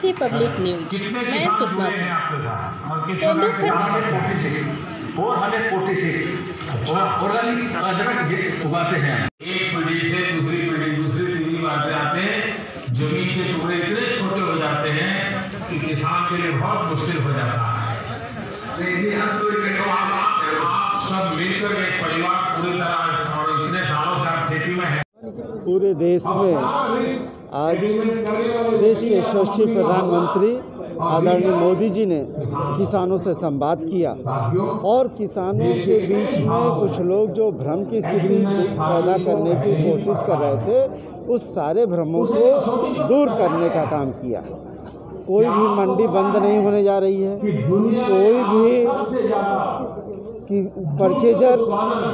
Varanasi public news मैं Sushma Singh. Tendulkar four hundred forty six organic अदरक उगाते हैं। एक पीढ़ी से दूसरी पीढ़ी दूसरी तीसरी बातें आते हैं। ज़मीन के टुकड़े इतने छोटे हो जाते हैं कि किसान के लिए बहुत मुश्किल हो जाता है। आप सब मिलकर एक परिवार पूरी तरह और इतने सालों से आप खेती में हैं। पूरे देश में आज देश के यशस्वी प्रधानमंत्री आदरणीय मोदी जी ने किसानों से संवाद किया और किसानों के बीच में कुछ लोग जो भ्रम की स्थिति पैदा करने की कोशिश कर रहे थे, उस सारे भ्रमों को दूर करने का काम किया। कोई भी मंडी बंद नहीं होने जा रही है। कोई भी कि परचेजर,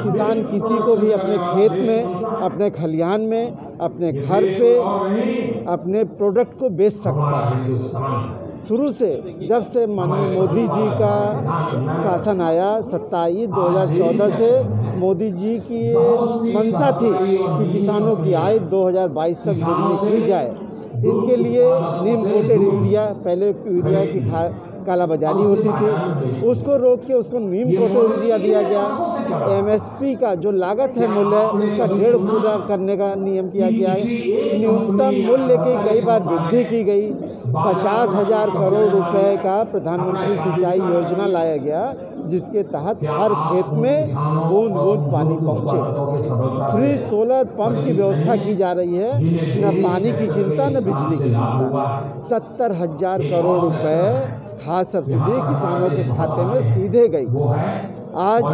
किसान किसी को भी अपने खेत में, अपने खलिहान में अपने घर पे अपने प्रोडक्ट को बेच सकता है। शुरू से जब से माननीय मोदी जी का शासन आया सत्ताईस 2014 से मोदी जी की ये मंशा थी कि किसानों की आय 2022 तक दुगनी की जाए। इसके लिए नीम कोटेड यूरिया पहले यूरिया की खा कालाबाजारी होती थी। उसको रोक के उसको नीम कोटेड यूरिया दिया गया। एमएसपी का जो लागत है मूल्य, उसका डेढ़ गुना करने का नियम किया गया है। न्यूनतम मूल्य की कई बार वृद्धि की गई। पचास हज़ार करोड़ रुपए का प्रधानमंत्री सिंचाई योजना लाया गया, जिसके तहत हर खेत में बूंद बूंद पानी पहुँचे। फ्री सोलर पंप की व्यवस्था की जा रही है। न पानी की चिंता, न बिजली की चिंता। सत्तर हज़ार करोड़ रुपए खाद सब्सिडी किसानों के खाते में सीधे गई। आज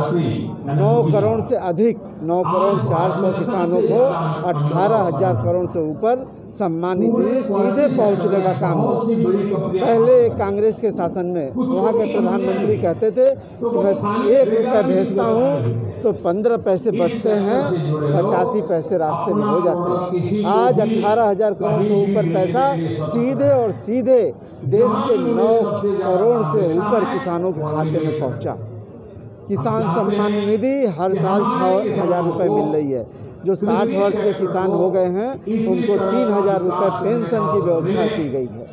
9 करोड़ से अधिक 9 करोड़ 400 किसानों को अठारह हज़ार करोड़ से ऊपर सम्मान निधि सीधे पहुँचने का काम पहले कांग्रेस के शासन में वहाँ के प्रधानमंत्री कहते थे कि मैं एक रुपया भेजता हूँ तो पंद्रह पैसे बचते हैं पचासी पैसे रास्ते में हो जाते हैं। आज अठारह हज़ार करोड़ से ऊपर पैसा सीधे और सीधे देश के नौ करोड़ से ऊपर किसानों के खाते में पहुँचा। किसान सम्मान निधि हर साल छः हज़ार रुपये मिल रही है। जो 60 वर्ष के किसान हो गए हैं, उनको तीन हज़ार रुपये पेंशन की व्यवस्था की गई है।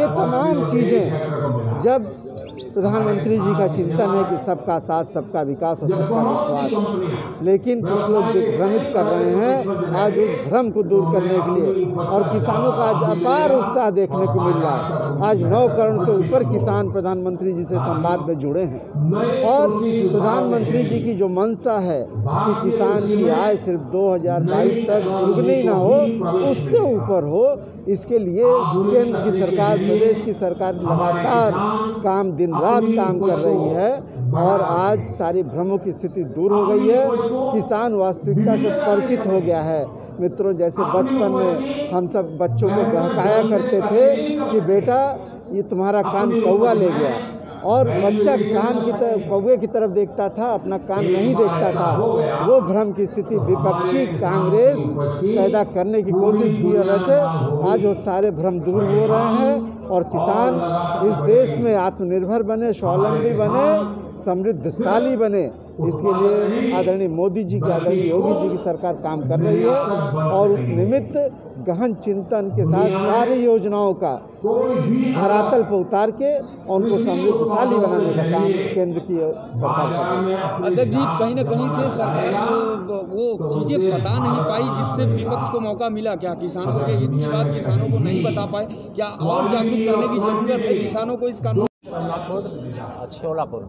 ये तमाम चीज़ें, जब प्रधानमंत्री जी का चिंतन है कि सबका साथ, सबका विकास और सबका विश्वास। लेकिन कुछ लोग भ्रमित कर रहे हैं, आज उस भ्रम को दूर करने के लिए और किसानों का आज अपार उत्साह देखने को मिल रहा है। आज नौ करोड़ से ऊपर किसान प्रधानमंत्री जी से संवाद में जुड़े हैं। और प्रधानमंत्री जी की जो मंशा है कि किसान की आय सिर्फ़ 2022 तक दुगनी ना हो, उससे ऊपर हो, इसके लिए केंद्र की सरकार, प्रदेश की सरकार लगातार काम, दिन रात काम कर रही है। और आज सारी भ्रमों की स्थिति दूर हो गई है। किसान वास्तविकता से परिचित हो गया है। मित्रों, जैसे बचपन में हम सब बच्चों को बहकाया करते थे कि बेटा, ये तुम्हारा कान कौवा ले गया। और बच्चा कान की तरफ़ कौए की तरफ़ देखता था, अपना कान नहीं देखता था। वो भ्रम की स्थिति, विपक्षी कांग्रेस पैदा करने की कोशिश किए रहे थे। आज वो सारे भ्रम दूर हो रहे हैं और किसान इस देश में आत्मनिर्भर बने, स्वावलंबी बने। समृद्धशाली बने। इसके लिए आदरणीय मोदी जी की आदरणीय योगी जी की सरकार काम कर रही है और उस निमित्त गहन चिंतन के साथ सारी योजनाओं का धरातल पर उतार के और उनको समृद्धशाली बनाने का काम केंद्र की सरकार कर रही है। अध्यक्ष जी कहीं ना कहीं से सरकार को वो चीज़ें बता नहीं पाई जिससे विपक्ष को मौका मिला क्या किसानों के हित की बात किसानों को नहीं बता पाए? क्या और जागरूक करने की ज़रूरत है किसानों को इस कानून शोलापुर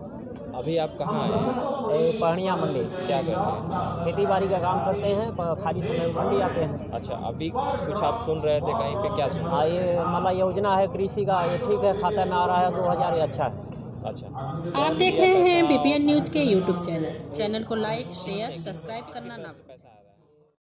अभी आप कहाँ आए हैं पहनिया मंडी क्या करते हैं? खेती बाड़ी का काम करते हैं खाली समय में मंडी आते हैं। अच्छा अभी कुछ आप सुन रहे थे कहीं पे क्या सुन हाँ ये मतलब योजना है कृषि का ये ठीक है खाता में आ रहा है दो हज़ार ये अच्छा है। अच्छा। आप देख रहे हैं बीपीएन न्यूज़ के यूट्यूब चैनल चैनल को लाइक शेयर सब्सक्राइब करना ना पैसा